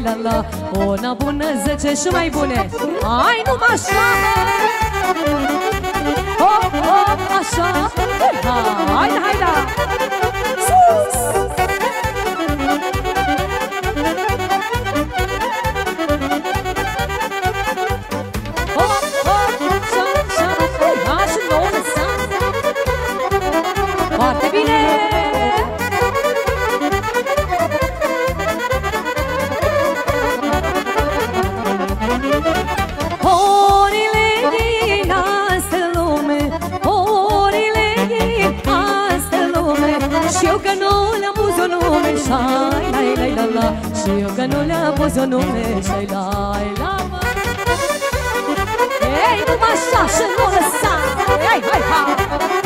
lai, lai, la, la Una bună, zece și mai bune. Ai, nu mă așa. Hop, hop, așa. Hai, hai, da Shai, lai, lai, la, la. Și eu că nu le-am pus o nume Shai, lai, la, la Ei, numai așa și nu lăsa Hai, hai, hai Hai,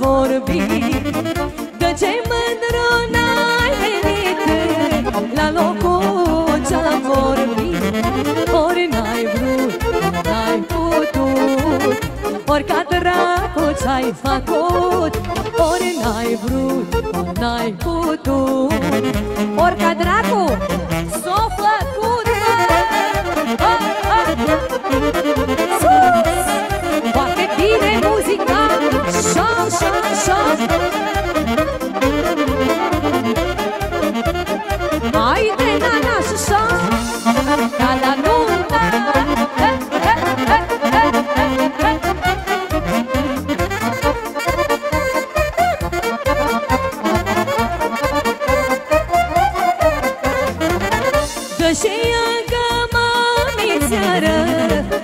vorbit De ce mândru n-ai venit La locul ce-am vorbit Ori n-ai vrut, n-ai putut Ori ca dracu ți-ai făcut. Ori n-ai vrut, n-ai putut Ori ca dracu Dă-și că mami seară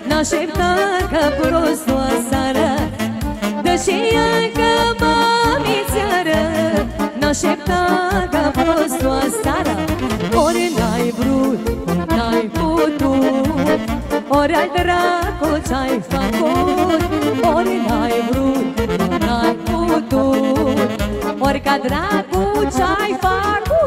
N-aștepta ca prostul seară Dă-și că mami seară N-aștepta ca prostul seară Ori n-ai vrut, n-ai putut Ori al dracu ți-ai făcut. Ori n-ai vrut, n-ai putut Ori ca dracu ți-ai făcut,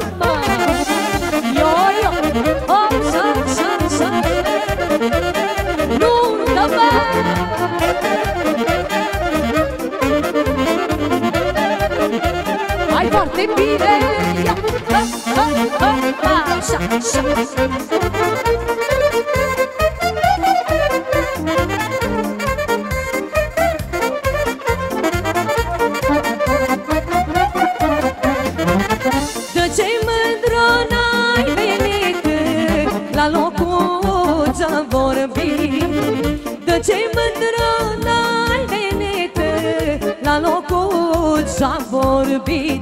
Așa, așa De ce mândru n-ai venit La locul ce-am vorbit De ce mândru n-ai venit La locul ce-am vorbit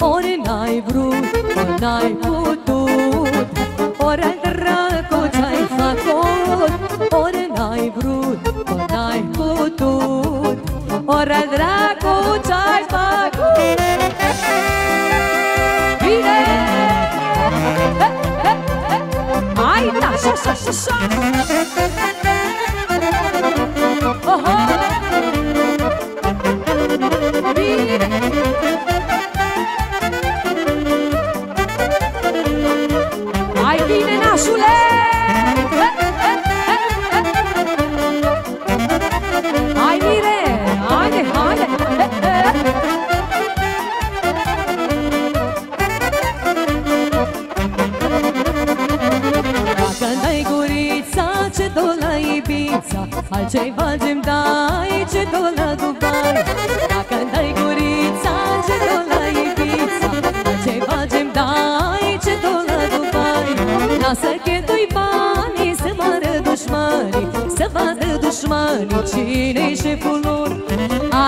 Ori n-ai vrut, ori n-ai putut așa, așa, așa, așa Oho! Bine! Hai bine, nașule! Ce tot la Ibiza Altceva ce-mi dai, ce tot la Dubai? Dacă-mi dai gurița, ce tot la Ibiza Altceva ce-mi dai, ce tot la Dubai? Lasă cheltui banii să vadă dușmanii Să vadă dușmanii cine-i șeful lor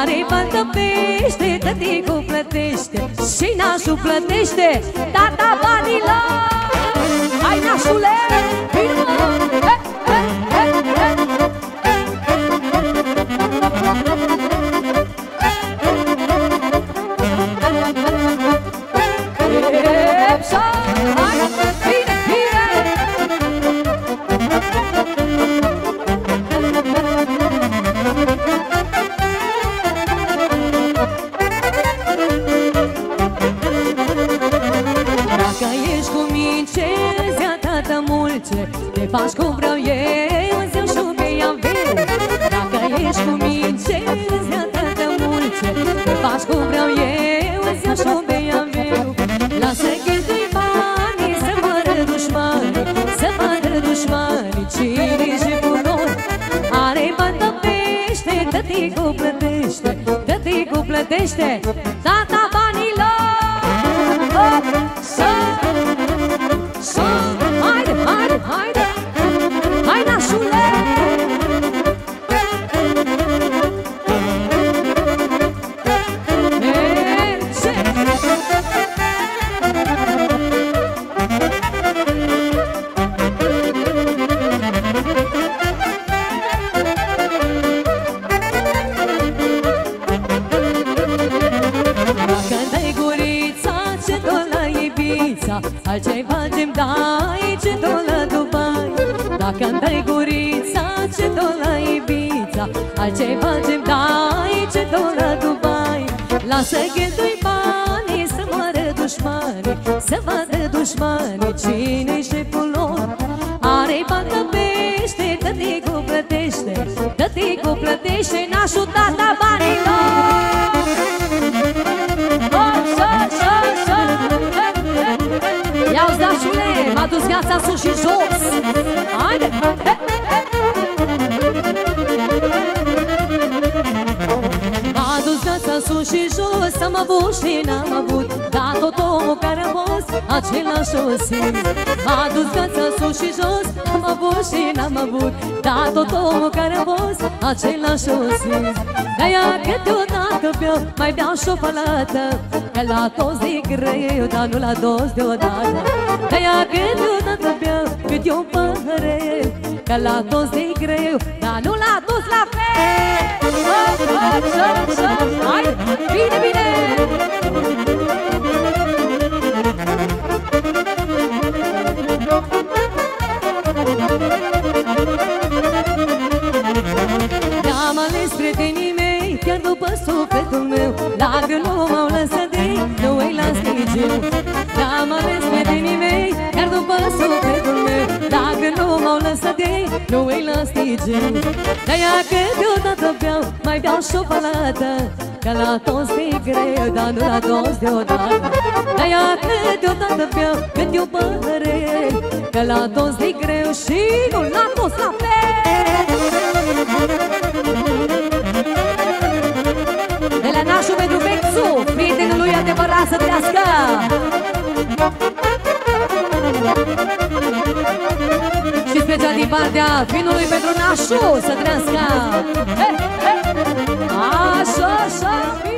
Are bani pește, tăticul plătește Și nașul plătește, tata banilor Hai nașule, vino! Faci cum vreau eu Ziu și bei aveu Dacă ești cu minte Îți ia tată mulțe. Te faci cum vreau eu Ziu și bei aveu Lasă cheltui banii Să moară dușmanii Să moară dușmanii Cine și cu noi? Are bani de pește Tăticul plătește Tăticul plătește. Tata Ibiza Altceva ce-mi dai, ce tot la Dubai. Lasă cheltui banii să moară dușmanii Să vadă dușmanii cine-i șeful lor. Are bani de pește, tăticul plătește Tăticul plătește, n-a tata banilor Ia-ți dașule, m-a dus viața sus și jos. Haide! M-a jos Am avut și n-am avut Dar tot omul care a fost Același o simt M-a dus viața sus și jos Am avut și n-am avut Dar tot omul care a fost Același o simt De-aia câteodată beau Mai beau și o palată Că la toți e greu Dar nu la toți deodată. De-aia câteodată beau Câte un păhărel Că la toți e greu Dar nu la toți la fel. Hai, bine, bine am ales prietenii mei Chiar după sufletul meu. Dacă nu m-au lăsat de Nu îi las nici eu. Am ales prietenii mei Chiar după sufletul meu. Dacă nu m-au lăsat de Nu îi las nici eu. De-aia că deodată beau Mai beau și o palată. Că la toți e greu Dar nu la toți deodată De-aia că deodată beau Cât eu păhărel Că la toți e greu Și nu la toți la fel. De la nașul pentru Vexu Prietenul lui adevărat să trească Și special din partea finului pentru nașul să trească Așa, așa, așa